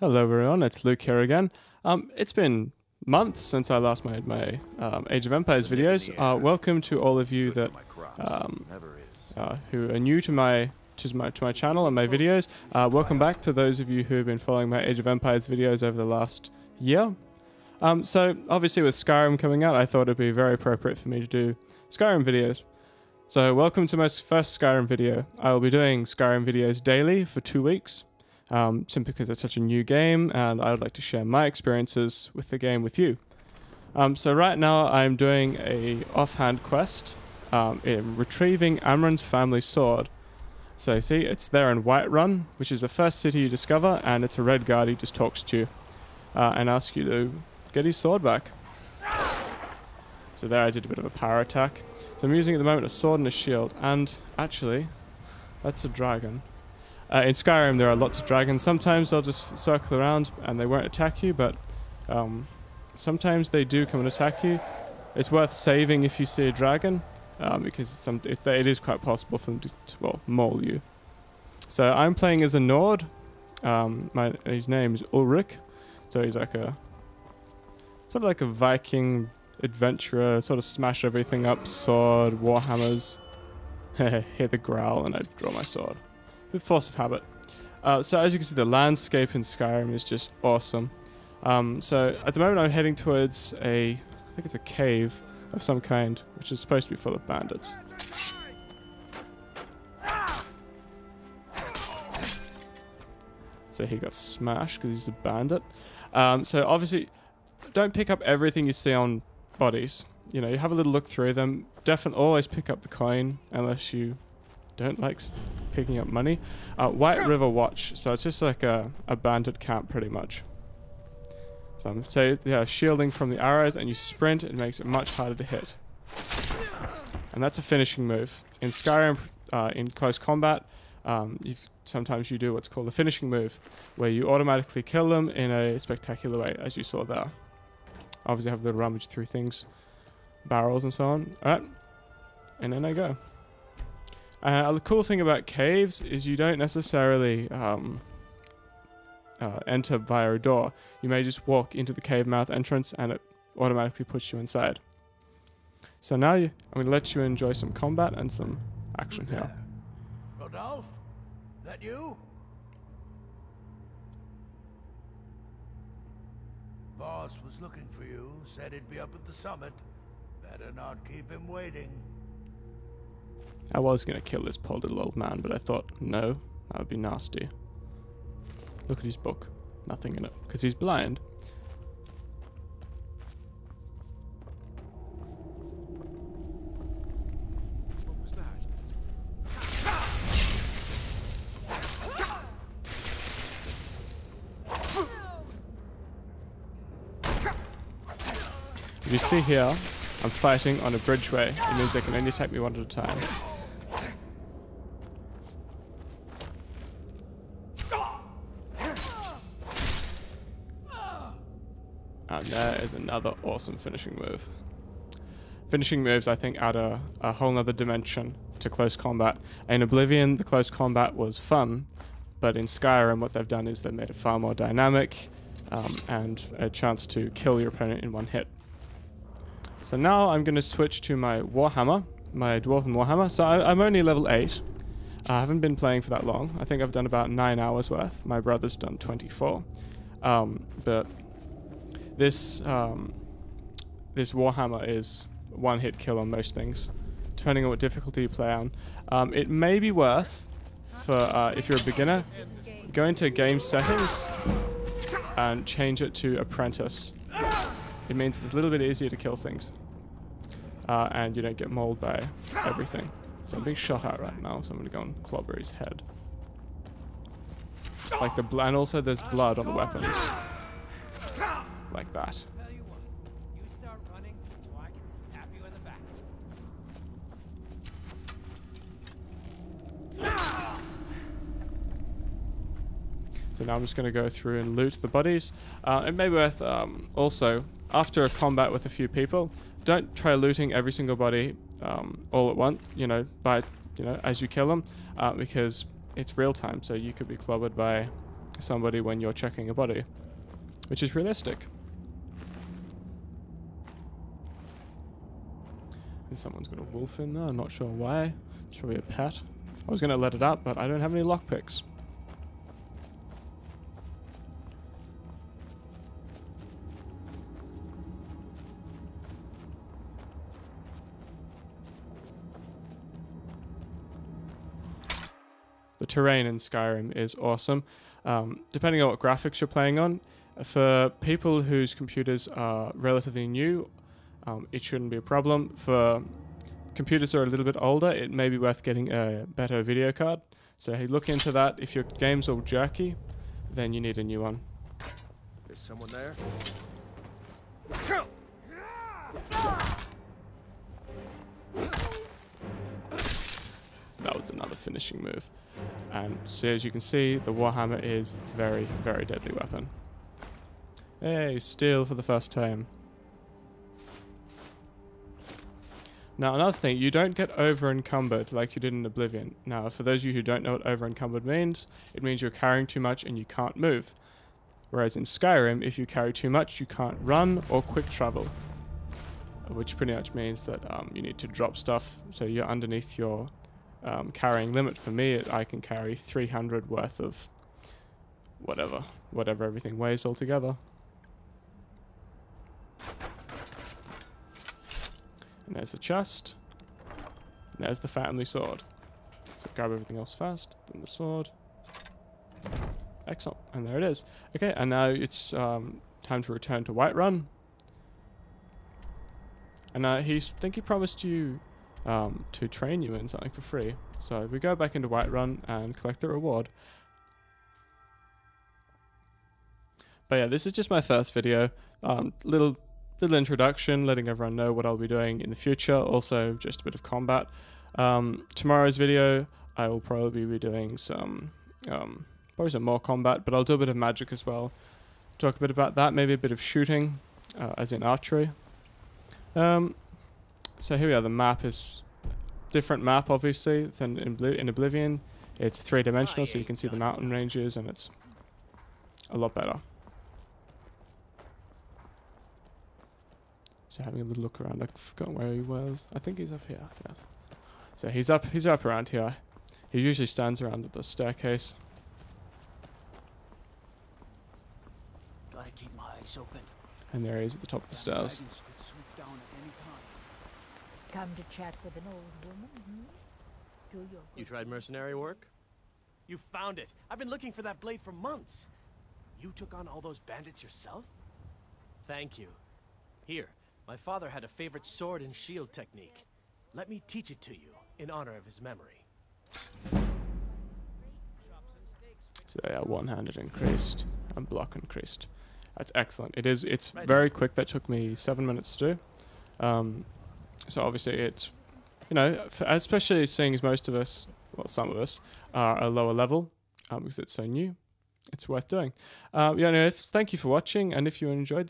Hello everyone, it's Luke here again. Um, it's been months since I last made my um, Age of Empires videos. Uh, welcome to all of you that um, uh, who are new to my to my to my channel and my videos. Uh, welcome back to those of you who have been following my Age of Empires videos over the last year. Um, so obviously with Skyrim coming out, I thought it'd be very appropriate for me to do Skyrim videos. So welcome to my first Skyrim video. I will be doing Skyrim videos daily for two weeks um, simply because it's such a new game and I would like to share my experiences with the game with you. Um, so right now I'm doing a offhand quest um, in retrieving Amren's family sword. So see, it's there in Whiterun, which is the first city you discover, and it's a Redguard who just talks to you uh, and asks you to get his sword back. So there I did a bit of a power attack. So I'm using at the moment a sword and a shield, and actually, that's a dragon. Uh, in Skyrim, there are lots of dragons. Sometimes they'll just circle around and they won't attack you, but um, sometimes they do come and attack you. It's worth saving if you see a dragon, um, because some, it, it is quite possible for them to, to, well, maul you. So I'm playing as a Nord. Um, my, his name is Ulrich. So he's like a sort of like a Viking adventurer, sort of smash everything up, sword, warhammers. Hear the growl, and I draw my sword bit force of habit. Uh, so as you can see, the landscape in Skyrim is just awesome. Um, so at the moment, I'm heading towards a, I think it's a cave of some kind, which is supposed to be full of bandits. So he got smashed because he's a bandit. Um, so obviously, don't pick up everything you see on bodies. You know, you have a little look through them. Definitely always pick up the coin unless you don't like picking up money. Uh, White River Watch. So it's just like a, a bandit camp pretty much. So, so yeah, shielding from the arrows and you sprint, it makes it much harder to hit. And that's a finishing move. In Skyrim, uh, in close combat, um, sometimes you do what's called a finishing move, where you automatically kill them in a spectacular way, as you saw there. Obviously, I have the rummage through things, barrels and so on. Alright, and then I go. Uh, the cool thing about caves is you don't necessarily um, uh, enter via a door. You may just walk into the cave mouth entrance and it automatically puts you inside. So now you, I'm going to let you enjoy some combat and some action here. Rodulf? That you? Boss was looking for you, said he'd be up at the summit. Better not keep him waiting. I was going to kill this poor little old man, but I thought, no, that would be nasty. Look at his book. Nothing in it, because he's blind. You see here, I'm fighting on a bridgeway. It means they can only attack me one at a time. And there is another awesome finishing move. Finishing moves, I think, add a, a whole other dimension to close combat. In Oblivion, the close combat was fun, but in Skyrim, what they've done is they've made it far more dynamic um, and a chance to kill your opponent in one hit. So now I'm going to switch to my Warhammer, my Dwarven Warhammer. So I, am only level 8. I haven't been playing for that long. I think I've done about 9 hours worth. My brother's done 24. Um, but this um, this Warhammer is one hit kill on most things, depending on what difficulty you play on. Um, it may be worth for uh, if you're a beginner, go into game settings and change it to apprentice. It means it's a little bit easier to kill things, uh, and you don't get mauled by everything. So I'm being shot at right now, so I'm gonna go and clobber his head. Like the and also there's blood on the weapons that. So now I'm just going to go through and loot the bodies. Uh, it may be worth um, also, after a combat with a few people, don't try looting every single body um, all at once, you know, by, you know, as you kill them, uh, because it's real time, so you could be clobbered by somebody when you're checking a body, which is realistic. And someone's got a wolf in there, I'm not sure why. It's probably a pet. I was going to let it out, but I don't have any lockpicks. The terrain in Skyrim is awesome. Um, depending on what graphics you're playing on, for people whose computers are relatively new, um, it shouldn't be a problem. For computers that are a little bit older, it may be worth getting a better video card. So hey, look into that. If your game's all jerky, then you need a new one. There's someone there. That was another finishing move. And so as you can see, the Warhammer is very, very deadly weapon. Hey, steel for the first time. Now another thing, you don't get over encumbered like you did in Oblivion. Now for those of you who don't know what over encumbered means, it means you're carrying too much and you can't move. Whereas in Skyrim, if you carry too much, you can't run or quick travel. Which pretty much means that um, you need to drop stuff so you're underneath your um, carrying limit. For me, I can carry 300 worth of whatever, whatever everything weighs altogether. And there's the chest. And there's the family sword. So grab everything else first, then the sword. Excellent. And there it is. Okay, and now it's um, time to return to Whiterun. And uh, he's think he promised you um, to train you in something for free. So we go back into Whiterun and collect the reward. But yeah, this is just my first video. Um, little little introduction, letting everyone know what I'll be doing in the future. Also, just a bit of combat. Um, tomorrow's video, I will probably be doing some, um, probably some more combat, but I'll do a bit of magic as well. Talk a bit about that, maybe a bit of shooting, uh, as in archery. Um, so here we are. The map is different map, obviously, than in, in Oblivion. It's three dimensional, so you can see the mountain ranges, and it's a lot better. So having a little look around, I forgot where he was. I think he's up here. Yes. So he's up. He's up around here. He usually stands around at the staircase. Gotta keep my eyes open. And there he is at the top of the stairs. Dragons could swoop down at any time. Come to chat with an old woman, hmm? You tried mercenary work? You found it. I've been looking for that blade for months. You took on all those bandits yourself? Thank you. Here, my father had a favorite sword and shield technique. Let me teach it to you in honor of his memory. So yeah, one-handed increased and block increased. That's excellent. It is. It's very quick. That took me seven minutes to do. Um, so obviously it's, you know, f especially seeing as most of us, well, some of us, are a lower level um, because it's so new. It's worth doing. Um, yeah. Anyway, thank you for watching, and if you enjoyed this.